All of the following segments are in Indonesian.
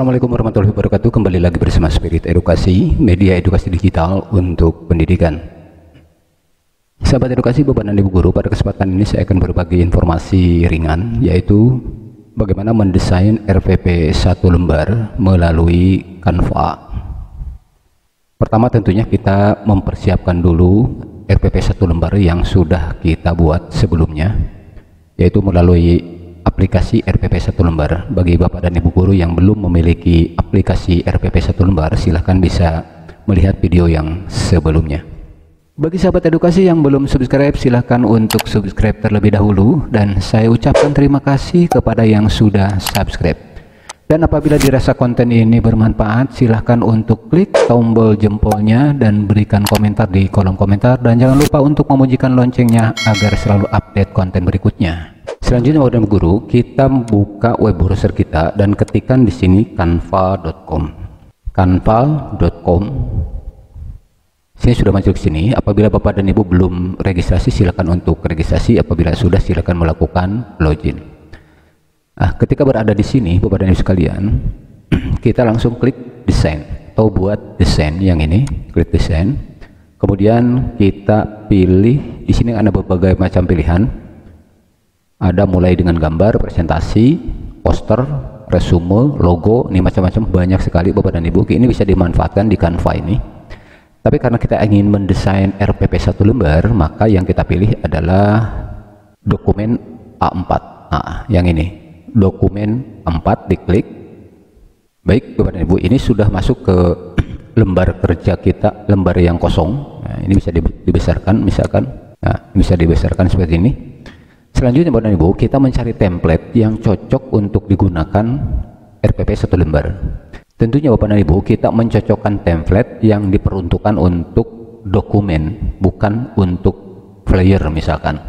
Assalamualaikum warahmatullahi wabarakatuh. Kembali lagi bersama Spirit Edukasi Media edukasi digital untuk pendidikan. Sahabat edukasi Bapak dan Ibu Guru Pada kesempatan ini saya akan berbagi informasi ringan Yaitu Bagaimana mendesain RPP satu lembar Melalui Canva. Pertama tentunya kita mempersiapkan dulu RPP satu lembar yang sudah kita buat sebelumnya Yaitu melalui aplikasi RPP satu lembar. Bagi Bapak dan Ibu guru yang belum memiliki aplikasi RPP satu lembar silahkan bisa melihat video yang sebelumnya. Bagi sahabat edukasi yang belum subscribe silahkan untuk subscribe terlebih dahulu. Dan saya ucapkan terima kasih kepada yang sudah subscribe. Dan apabila dirasa konten ini bermanfaat silahkan untuk klik tombol jempolnya dan berikan komentar di kolom komentar. Dan jangan lupa untuk memujikan loncengnya agar selalu update konten berikutnya Selanjutnya Bapak Guru, kita buka web browser kita dan ketikkan di sini canva.com. canva.com. Sini sudah masuk ke sini. Apabila Bapak dan Ibu belum registrasi, silakan untuk registrasi. Apabila sudah, silakan melakukan login. Nah, ketika berada di sini, Bapak dan Ibu sekalian, kita langsung klik desain atau buat desain yang ini, klik desain. Kemudian kita pilih di sini ada berbagai macam pilihan ada mulai dengan gambar, presentasi, poster, resume, logo, ini macam-macam banyak sekali Bapak dan Ibu. Ini bisa dimanfaatkan di Canva ini. Tapi karena kita ingin mendesain RPP satu lembar, maka yang kita pilih adalah dokumen A4. Nah, yang ini. Dokumen A4 diklik. Baik, Bapak dan Ibu, ini sudah masuk ke lembar kerja kita, lembar yang kosong. Nah, ini bisa dibesarkan misalkan. Nah, bisa dibesarkan seperti ini Selanjutnya Bapak Ibu, kita mencari template yang cocok untuk digunakan RPP satu lembar. Tentunya Bapak dan Ibu, kita mencocokkan template yang diperuntukkan untuk dokumen, bukan untuk flyer misalkan.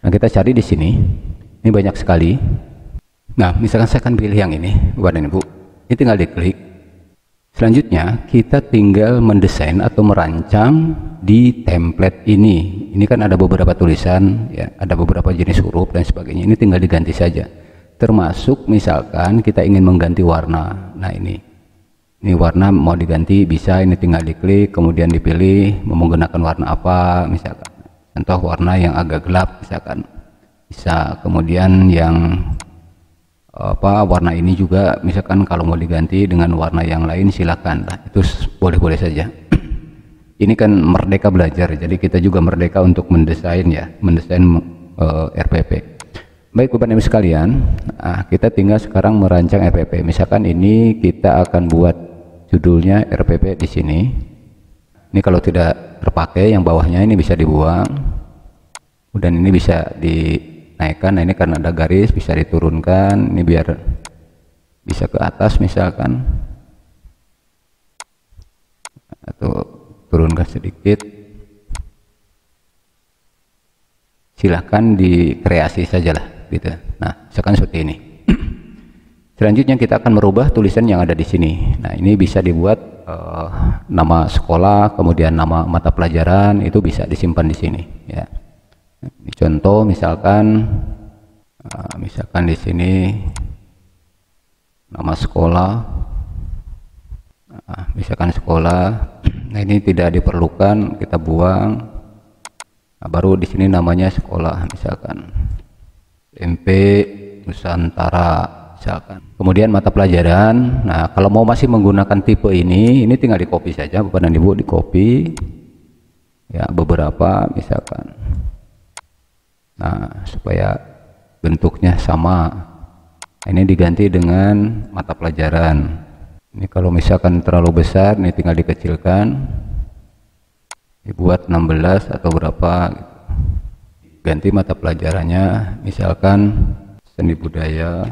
Nah, kita cari di sini. Ini banyak sekali. Nah, misalkan saya akan pilih yang ini, Bapak dan Ibu. Ini tinggal diklik Selanjutnya kita tinggal mendesain atau merancang di template ini. Ini kan ada beberapa tulisan, ya, ada beberapa jenis huruf dan sebagainya. Ini tinggal diganti saja. Termasuk misalkan kita ingin mengganti warna. Nah ini, ini warna mau diganti bisa. Ini tinggal diklik, kemudian dipilih mau menggunakan warna apa, misalkan. Contoh warna yang agak gelap, misalkan. Bisa. Kemudian yang apa warna ini juga misalkan kalau mau diganti dengan warna yang lain silakan. Lah itu boleh-boleh saja. Ini kan merdeka belajar jadi kita juga merdeka untuk mendesain ya mendesain uh, eh, RPP baik Bapak Ibu sekalian nah, kita tinggal sekarang merancang RPP misalkan ini kita akan buat judulnya RPP di sini. Ini kalau tidak terpakai yang bawahnya ini bisa dibuang. Dan ini bisa di naikkan. Nah ini karena ada garis bisa diturunkan. Ini biar bisa ke atas misalkan. Atau turunkan sedikit. Silahkan dikreasi sajalah gitu. Nah misalkan seperti ini. Selanjutnya kita akan merubah tulisan yang ada di sini. Nah ini bisa dibuat uh, nama sekolah kemudian nama mata pelajaran itu bisa disimpan di sini ya ini contoh misalkan uh, misalkan di sini nama sekolah uh, misalkan sekolah nah ini tidak diperlukan kita buang. Nah, baru di sini namanya sekolah misalkan. MP Nusantara misalkan. Kemudian mata pelajaran nah kalau mau masih menggunakan tipe ini ini tinggal di copy saja Bapak dan Ibu di copy. Ya beberapa misalkan nah supaya bentuknya sama. Ini diganti dengan mata pelajaran. Ini kalau misalkan terlalu besar ini tinggal dikecilkan. Dibuat 16 atau berapa gitu. ganti mata pelajarannya misalkan seni budaya.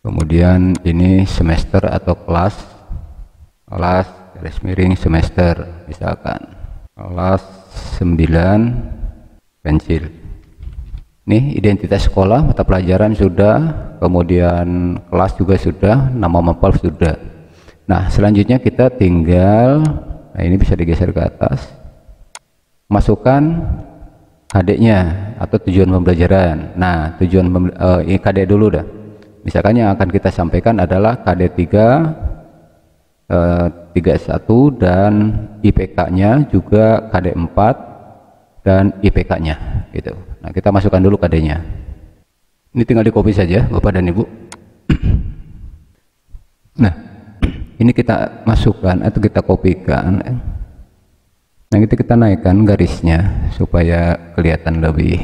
Kemudian ini semester atau kelas. Kelas garis miring semester misalkan. Kelas 9 pensil Nih identitas sekolah, mata pelajaran sudah, kemudian kelas juga sudah, nama mapel sudah. Nah selanjutnya kita tinggal, nah ini bisa digeser ke atas, masukkan KD-nya atau tujuan pembelajaran. Nah tujuan uh, ini KD dulu dah. Misalkan yang akan kita sampaikan adalah KD3 eh, 31 dan IPK-nya juga KD4 dan IPK-nya gitu. Nah, kita masukkan dulu KD-nya. Ini tinggal di copy saja Bapak dan Ibu. nah, ini kita masukkan atau kita kopikan. Nah, itu kita naikkan garisnya supaya kelihatan lebih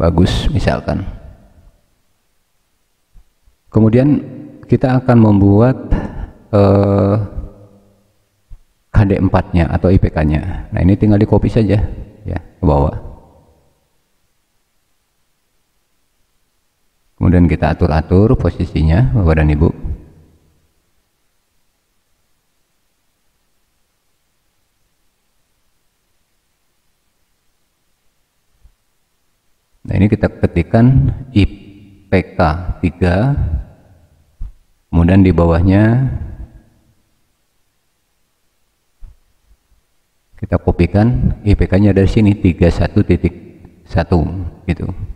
bagus misalkan. Kemudian kita akan membuat eh, KD4-nya atau IPK-nya. Nah, ini tinggal di copy saja ya ke bawah. Kemudian kita atur-atur posisinya Bapak dan Ibu. Nah, ini kita ketikkan IPK 3 kemudian di bawahnya kita kopikan IPK nya dari sini 31.1 gitu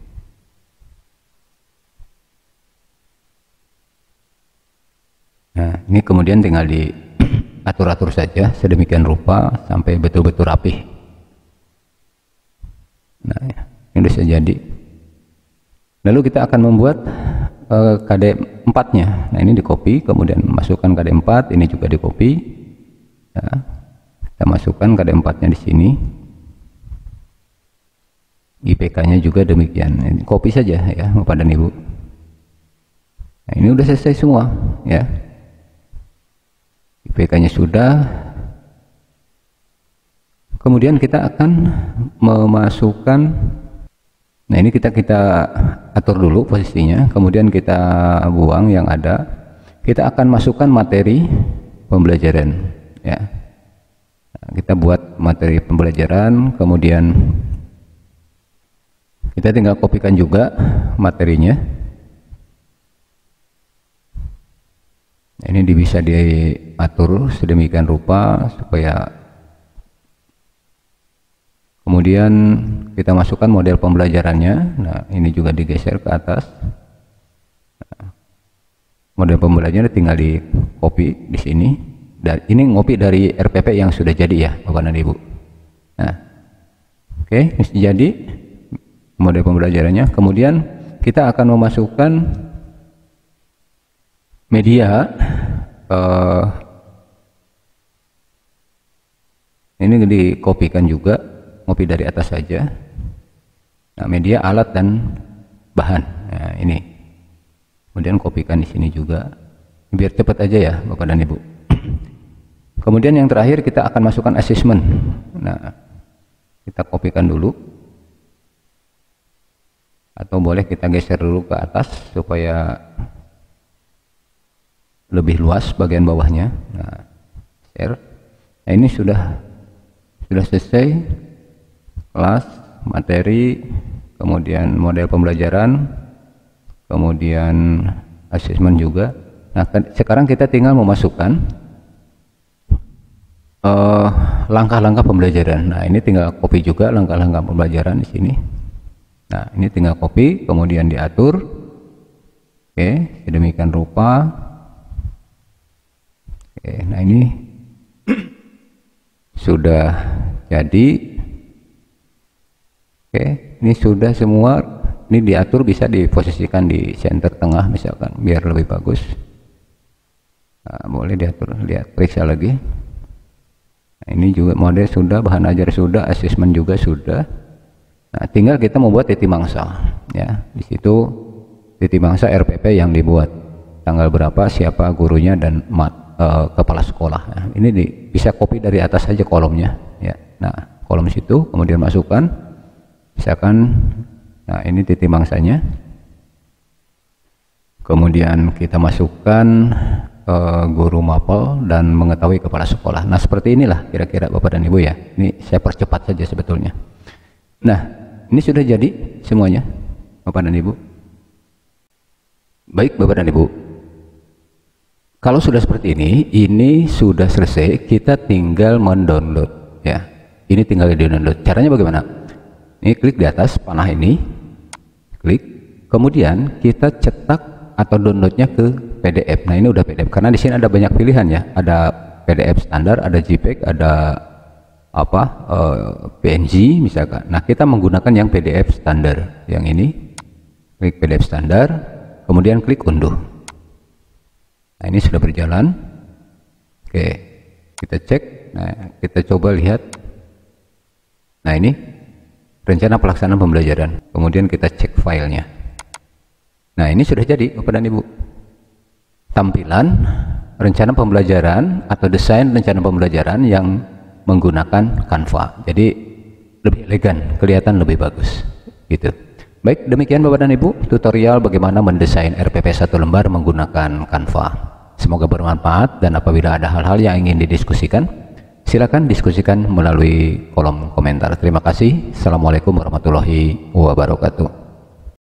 nah ini kemudian tinggal diatur-atur saja sedemikian rupa sampai betul-betul rapi nah ini bisa jadi. Lalu kita akan membuat uh, KD 4 nya nah ini di copy kemudian masukkan KD 4 ini juga di copy ya. kita masukkan KD 4 nya di sini. IPK nya juga demikian. Ini copy saja ya Bapak dan Ibu. Nah ini udah selesai semua ya IPK nya sudah kemudian kita akan memasukkan Nah ini kita kita atur dulu posisinya, kemudian kita buang yang ada. Kita akan masukkan materi pembelajaran, ya. Nah, kita buat materi pembelajaran, kemudian kita tinggal kopikan juga materinya. Nah, ini bisa diatur sedemikian rupa supaya kemudian kita masukkan model pembelajarannya. Nah ini juga digeser ke atas. Nah, model pembelajarannya tinggal di copy di sini. Dan ini ngopi dari RPP yang sudah jadi ya Bapak dan Ibu. Nah oke okay, jadi model pembelajarannya. Kemudian kita akan memasukkan media uh, ini dikopikan juga ngopi dari atas saja. Nah, media alat dan bahan. Nah, ini. Kemudian kopikan di sini juga. Biar cepat aja ya Bapak dan Ibu. Kemudian yang terakhir kita akan masukkan asesmen nah kita kopikan dulu. Atau boleh kita geser dulu ke atas supaya lebih luas bagian bawahnya. Nah share. Nah ini sudah sudah selesai kelas, materi, kemudian model pembelajaran, kemudian asesmen juga. Nah, sekarang kita tinggal memasukkan eh, langkah-langkah uh, pembelajaran. Nah, ini tinggal copy juga langkah-langkah pembelajaran di sini. Nah, ini tinggal copy, kemudian diatur. Oke, sedemikian rupa. Oke, nah ini sudah jadi Oke, ini sudah semua ini diatur bisa diposisikan di center tengah misalkan biar lebih bagus. Nah, boleh diatur, lihat periksa lagi. Nah, ini juga model sudah, bahan ajar sudah, asesmen juga sudah. Nah, tinggal kita membuat titik mangsa ya. Di situ titik mangsa RPP yang dibuat. Tanggal berapa, siapa gurunya dan mat, uh, kepala sekolah. Nah, ini di, bisa copy dari atas saja kolomnya ya. Nah, kolom situ kemudian masukkan. Misalkan nah ini titik mangsanya. Kemudian kita masukkan uh, guru mapel dan mengetahui kepala sekolah. Nah seperti inilah kira-kira Bapak dan Ibu ya. Ini saya percepat saja sebetulnya. Nah ini sudah jadi semuanya Bapak dan Ibu? Baik Bapak dan Ibu kalau sudah seperti ini ini sudah selesai kita tinggal mendownload ya ini tinggal di download caranya bagaimana ini klik di atas panah ini klik kemudian kita cetak atau downloadnya ke PDF. Nah ini udah PDF karena di sini ada banyak pilihan ya. Ada PDF standar, ada JPEG, ada apa uh, eh, PNG misalkan. Nah kita menggunakan yang PDF standar. Yang ini klik PDF standar, kemudian klik unduh. Nah ini sudah berjalan. Oke, kita cek. Nah kita coba lihat. Nah ini rencana pelaksanaan pembelajaran. Kemudian kita cek filenya. Nah ini sudah jadi Bapak dan Ibu. Tampilan rencana pembelajaran atau desain rencana pembelajaran yang menggunakan Canva. Jadi lebih elegan, kelihatan lebih bagus. Gitu. Baik, demikian Bapak dan Ibu tutorial bagaimana mendesain RPP satu lembar menggunakan Canva. Semoga bermanfaat dan apabila ada hal-hal yang ingin didiskusikan, silakan diskusikan melalui kolom komentar. Terima kasih. Assalamualaikum warahmatullahi wabarakatuh.